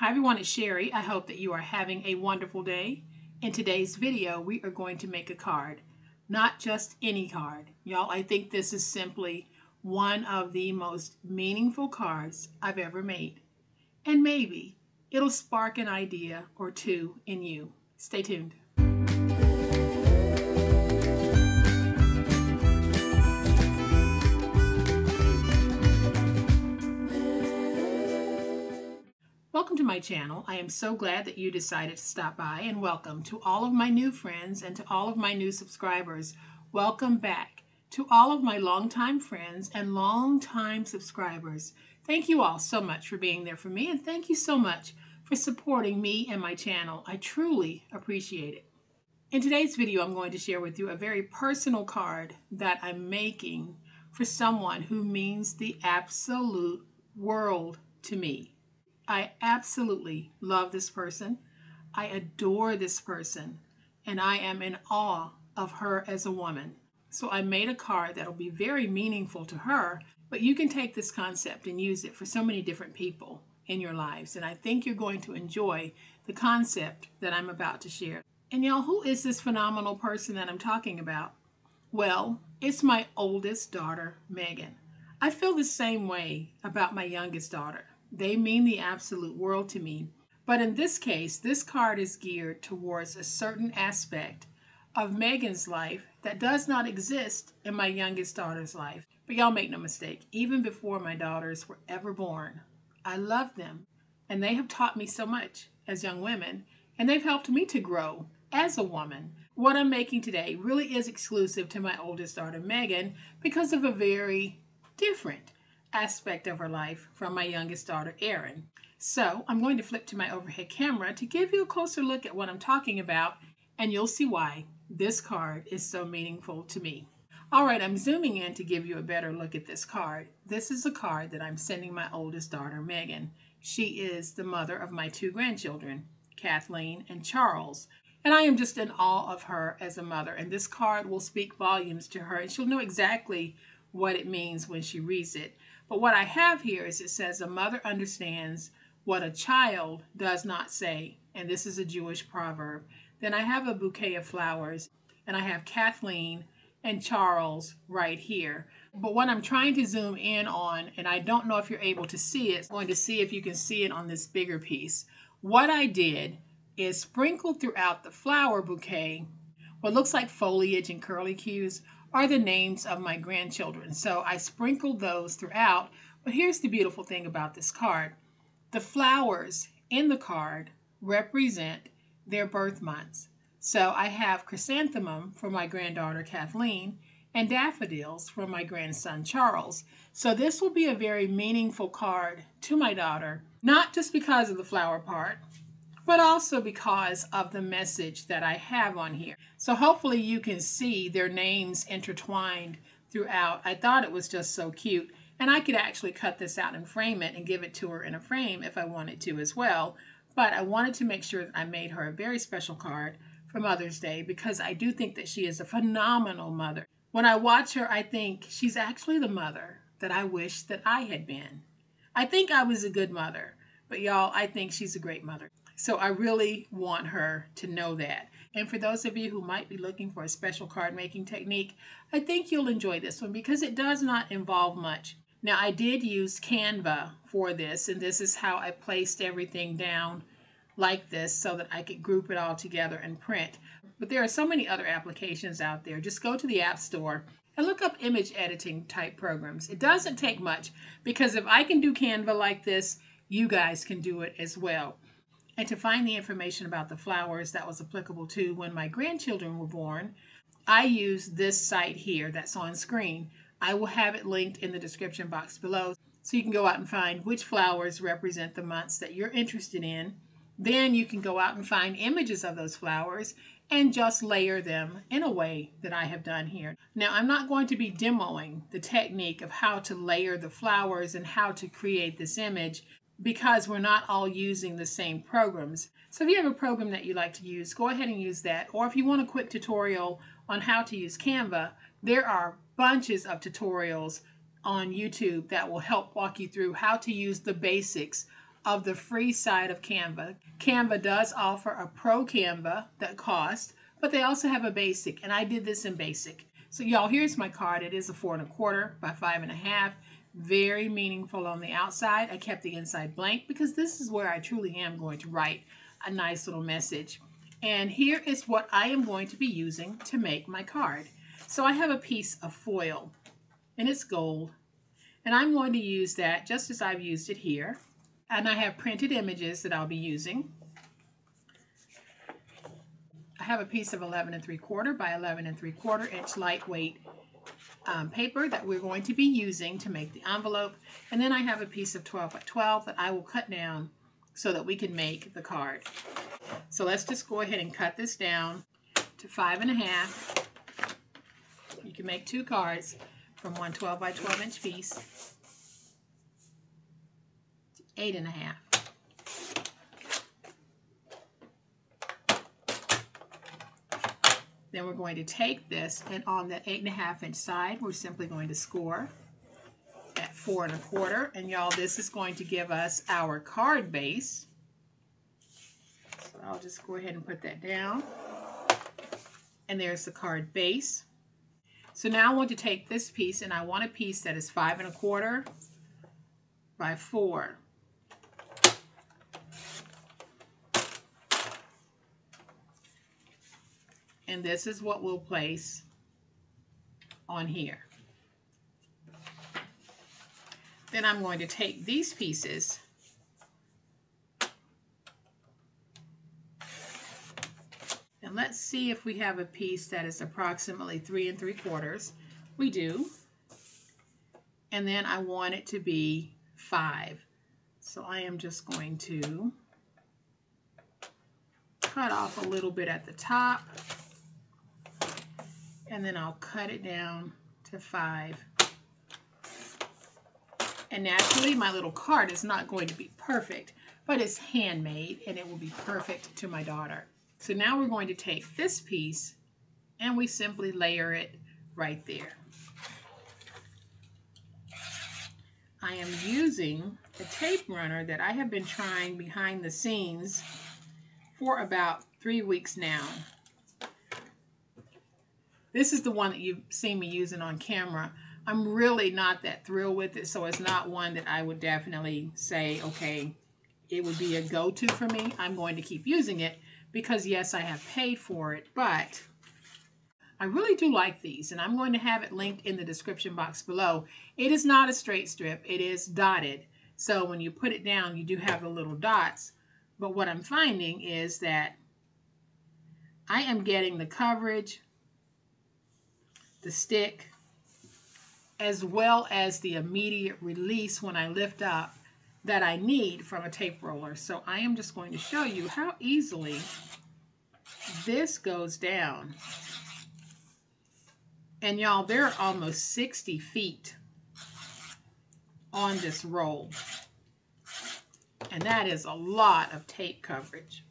Hi everyone, it's Sherry. I hope that you are having a wonderful day. In today's video, we are going to make a card. Not just any card. Y'all, I think this is simply one of the most meaningful cards I've ever made. And maybe it'll spark an idea or two in you. Stay tuned. Welcome to my channel. I am so glad that you decided to stop by and welcome to all of my new friends and to all of my new subscribers. Welcome back to all of my longtime friends and longtime subscribers. Thank you all so much for being there for me and thank you so much for supporting me and my channel. I truly appreciate it. In today's video, I'm going to share with you a very personal card that I'm making for someone who means the absolute world to me. I absolutely love this person. I adore this person. And I am in awe of her as a woman. So I made a card that'll be very meaningful to her, but you can take this concept and use it for so many different people in your lives. And I think you're going to enjoy the concept that I'm about to share. And y'all, who is this phenomenal person that I'm talking about? Well, it's my oldest daughter, Megan. I feel the same way about my youngest daughter. They mean the absolute world to me. But in this case, this card is geared towards a certain aspect of Megan's life that does not exist in my youngest daughter's life. But y'all make no mistake, even before my daughters were ever born, I love them. And they have taught me so much as young women, and they've helped me to grow as a woman. What I'm making today really is exclusive to my oldest daughter, Megan, because of a very different aspect of her life from my youngest daughter, Erin. So I'm going to flip to my overhead camera to give you a closer look at what I'm talking about, and you'll see why this card is so meaningful to me. All right, I'm zooming in to give you a better look at this card. This is a card that I'm sending my oldest daughter, Megan. She is the mother of my two grandchildren, Kathleen and Charles. And I am just in awe of her as a mother. And this card will speak volumes to her, and she'll know exactly what it means when she reads it. But what I have here is it says, A mother understands what a child does not say. And this is a Jewish proverb. Then I have a bouquet of flowers, and I have Kathleen and Charles right here. But what I'm trying to zoom in on, and I don't know if you're able to see it, I'm going to see if you can see it on this bigger piece. What I did is sprinkled throughout the flower bouquet what looks like foliage and curlicues are the names of my grandchildren. So I sprinkled those throughout. But here's the beautiful thing about this card. The flowers in the card represent their birth months. So I have chrysanthemum for my granddaughter Kathleen and daffodils for my grandson Charles. So this will be a very meaningful card to my daughter, not just because of the flower part, but also because of the message that I have on here. So hopefully you can see their names intertwined throughout. I thought it was just so cute. And I could actually cut this out and frame it and give it to her in a frame if I wanted to as well. But I wanted to make sure that I made her a very special card for Mother's Day because I do think that she is a phenomenal mother. When I watch her, I think she's actually the mother that I wish that I had been. I think I was a good mother, but y'all, I think she's a great mother. So I really want her to know that. And for those of you who might be looking for a special card making technique, I think you'll enjoy this one because it does not involve much. Now I did use Canva for this and this is how I placed everything down like this so that I could group it all together and print. But there are so many other applications out there. Just go to the App Store and look up image editing type programs. It doesn't take much because if I can do Canva like this, you guys can do it as well and to find the information about the flowers that was applicable to when my grandchildren were born, I use this site here that's on screen. I will have it linked in the description box below so you can go out and find which flowers represent the months that you're interested in. Then you can go out and find images of those flowers and just layer them in a way that I have done here. Now I'm not going to be demoing the technique of how to layer the flowers and how to create this image because we're not all using the same programs. So if you have a program that you like to use, go ahead and use that. Or if you want a quick tutorial on how to use Canva, there are bunches of tutorials on YouTube that will help walk you through how to use the basics of the free side of Canva. Canva does offer a pro Canva that costs, but they also have a basic, and I did this in basic. So y'all, here's my card. It is a four and a quarter by five and a half. Very meaningful on the outside. I kept the inside blank because this is where I truly am going to write a nice little message. And here is what I am going to be using to make my card. So I have a piece of foil and it's gold. And I'm going to use that just as I've used it here. And I have printed images that I'll be using. I have a piece of 11 and 3 quarter by 11 and 3 quarter inch lightweight um, paper that we're going to be using to make the envelope. And then I have a piece of 12 by 12 that I will cut down so that we can make the card. So let's just go ahead and cut this down to five and a half. You can make two cards from one 12 by 12 inch piece eight and a half. Then we're going to take this and on the eight and a half inch side, we're simply going to score at four and a quarter. And y'all, this is going to give us our card base. So I'll just go ahead and put that down. And there's the card base. So now I want to take this piece and I want a piece that is five and a quarter by four. And this is what we'll place on here. Then I'm going to take these pieces and let's see if we have a piece that is approximately three and three quarters. We do. And then I want it to be five. So I am just going to cut off a little bit at the top and then I'll cut it down to five. And naturally, my little card is not going to be perfect, but it's handmade and it will be perfect to my daughter. So now we're going to take this piece and we simply layer it right there. I am using a tape runner that I have been trying behind the scenes for about three weeks now. This is the one that you've seen me using on camera. I'm really not that thrilled with it, so it's not one that I would definitely say, okay, it would be a go-to for me. I'm going to keep using it because, yes, I have paid for it, but I really do like these, and I'm going to have it linked in the description box below. It is not a straight strip. It is dotted, so when you put it down, you do have the little dots, but what I'm finding is that I am getting the coverage the stick, as well as the immediate release when I lift up that I need from a tape roller. So I am just going to show you how easily this goes down. And y'all, there are almost 60 feet on this roll. And that is a lot of tape coverage.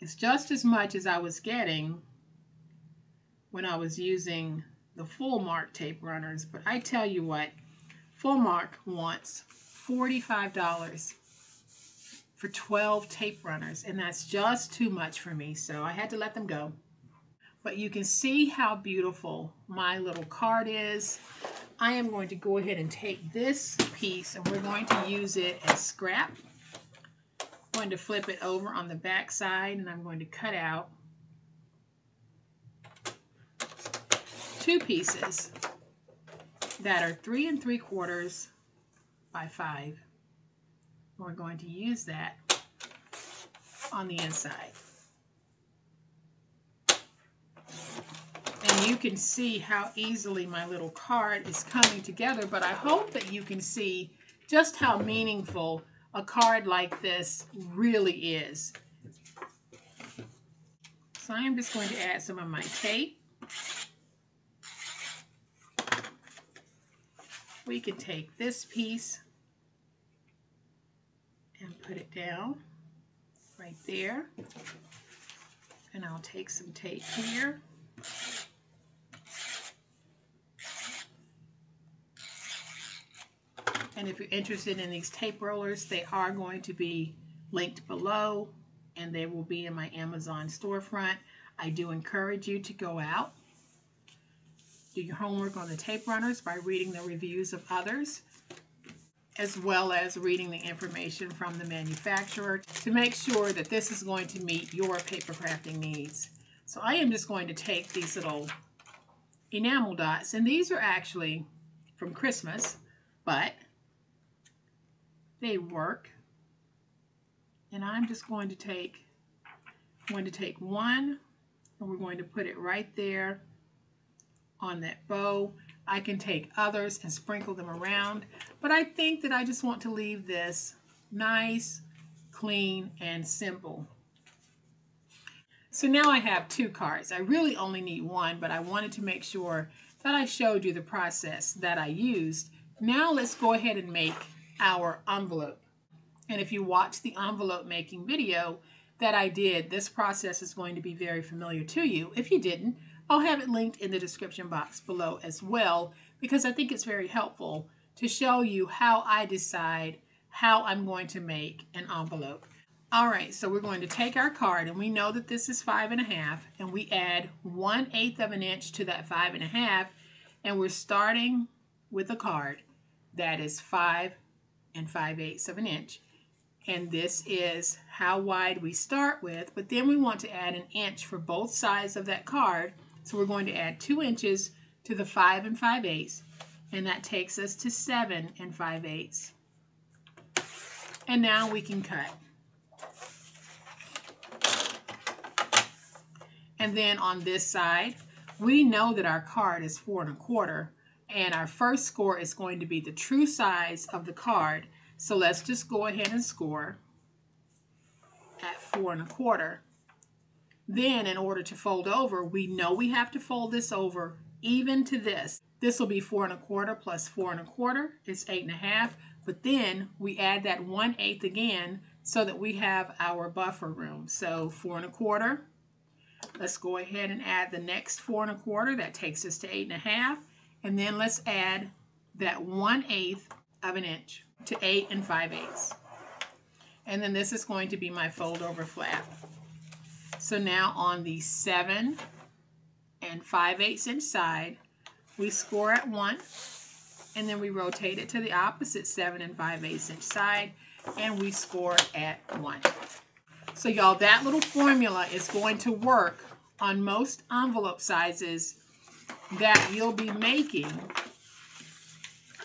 It's just as much as I was getting when I was using the full mark tape runners. But I tell you what, full mark wants $45 for 12 tape runners. And that's just too much for me. So I had to let them go. But you can see how beautiful my little card is. I am going to go ahead and take this piece and we're going to use it as scrap. I'm going to flip it over on the back side and I'm going to cut out two pieces that are three and three quarters by five. We're going to use that on the inside. And you can see how easily my little card is coming together, but I hope that you can see just how meaningful a card like this really is. So I'm just going to add some of my tape. We could take this piece and put it down right there. And I'll take some tape here. And if you're interested in these tape rollers, they are going to be linked below and they will be in my Amazon storefront. I do encourage you to go out, do your homework on the tape runners by reading the reviews of others, as well as reading the information from the manufacturer to make sure that this is going to meet your paper crafting needs. So I am just going to take these little enamel dots, and these are actually from Christmas, but they work. And I'm just going to take, going to take one, and we're going to put it right there on that bow. I can take others and sprinkle them around, but I think that I just want to leave this nice, clean, and simple. So now I have two cards. I really only need one, but I wanted to make sure that I showed you the process that I used. Now let's go ahead and make our envelope. And if you watch the envelope making video that I did, this process is going to be very familiar to you. If you didn't, I'll have it linked in the description box below as well because I think it's very helpful to show you how I decide how I'm going to make an envelope. All right, so we're going to take our card and we know that this is five and a half and we add one eighth of an inch to that five and a half and we're starting with a card that is five and five eighths of an inch. And this is how wide we start with, but then we want to add an inch for both sides of that card. So we're going to add two inches to the five and five eighths and that takes us to seven and five eighths. And now we can cut. And then on this side, we know that our card is four and a quarter and our first score is going to be the true size of the card. So let's just go ahead and score at four and a quarter. Then in order to fold over, we know we have to fold this over even to this. This will be four and a quarter plus four and a quarter is eight and a half. But then we add that one eighth again so that we have our buffer room. So four and a quarter Let's go ahead and add the next four and a quarter. That takes us to eight and a half. And then let's add that one eighth of an inch to eight and five eighths. And then this is going to be my fold over flap. So now on the seven and five eighths inch side, we score at one, and then we rotate it to the opposite seven and five eighths inch side, and we score at one. So y'all, that little formula is going to work on most envelope sizes that you'll be making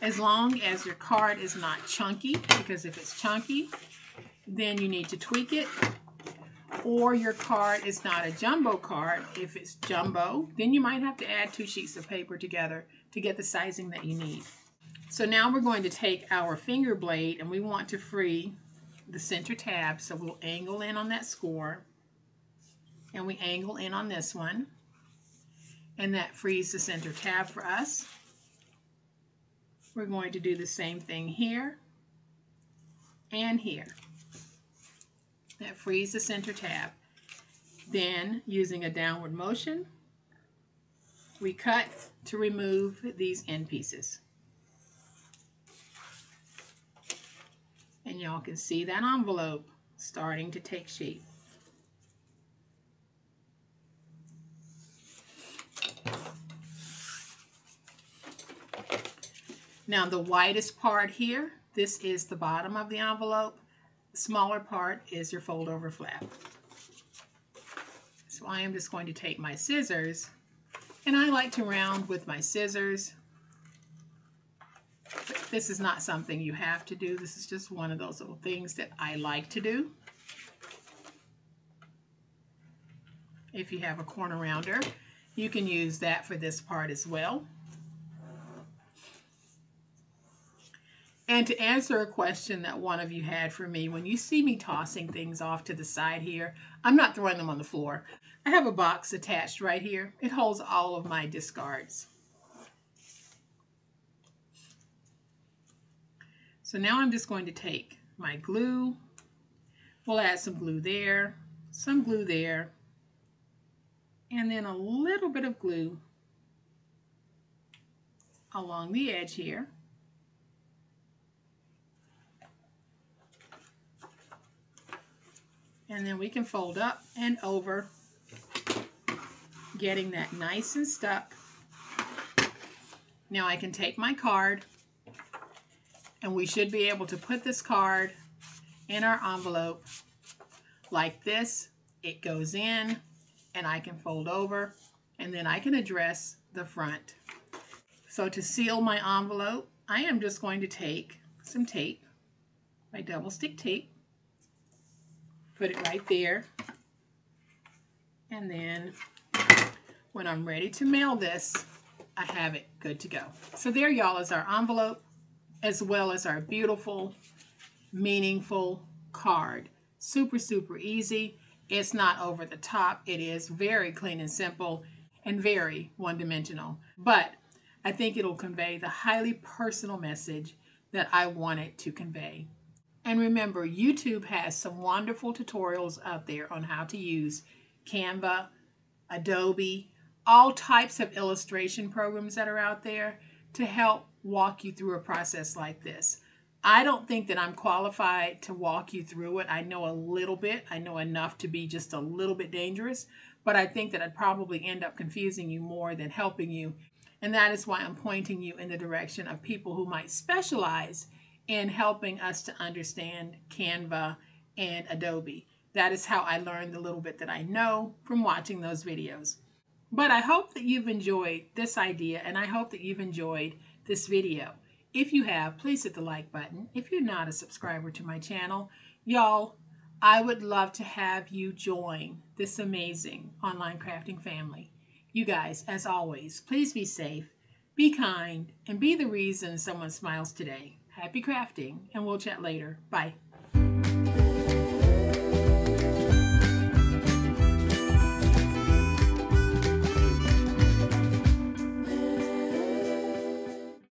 as long as your card is not chunky, because if it's chunky, then you need to tweak it. Or your card is not a jumbo card. If it's jumbo, then you might have to add two sheets of paper together to get the sizing that you need. So now we're going to take our finger blade and we want to free the center tab. So we'll angle in on that score and we angle in on this one and that frees the center tab for us. We're going to do the same thing here and here. That frees the center tab. Then using a downward motion, we cut to remove these end pieces. And y'all can see that envelope starting to take shape. Now the widest part here, this is the bottom of the envelope. Smaller part is your fold over flap. So I am just going to take my scissors and I like to round with my scissors this is not something you have to do. This is just one of those little things that I like to do. If you have a corner rounder, you can use that for this part as well. And to answer a question that one of you had for me, when you see me tossing things off to the side here, I'm not throwing them on the floor. I have a box attached right here. It holds all of my discards. So now I'm just going to take my glue. We'll add some glue there, some glue there, and then a little bit of glue along the edge here. And then we can fold up and over, getting that nice and stuck. Now I can take my card and we should be able to put this card in our envelope like this. It goes in and I can fold over and then I can address the front. So to seal my envelope, I am just going to take some tape, my double stick tape, put it right there, and then when I'm ready to mail this, I have it good to go. So there y'all is our envelope as well as our beautiful, meaningful card. Super, super easy. It's not over the top. It is very clean and simple and very one-dimensional. But I think it'll convey the highly personal message that I wanted to convey. And remember, YouTube has some wonderful tutorials out there on how to use Canva, Adobe, all types of illustration programs that are out there to help walk you through a process like this. I don't think that I'm qualified to walk you through it. I know a little bit. I know enough to be just a little bit dangerous, but I think that I'd probably end up confusing you more than helping you. And that is why I'm pointing you in the direction of people who might specialize in helping us to understand Canva and Adobe. That is how I learned the little bit that I know from watching those videos. But I hope that you've enjoyed this idea and I hope that you've enjoyed this video. If you have, please hit the like button. If you're not a subscriber to my channel, y'all, I would love to have you join this amazing online crafting family. You guys, as always, please be safe, be kind, and be the reason someone smiles today. Happy crafting, and we'll chat later. Bye.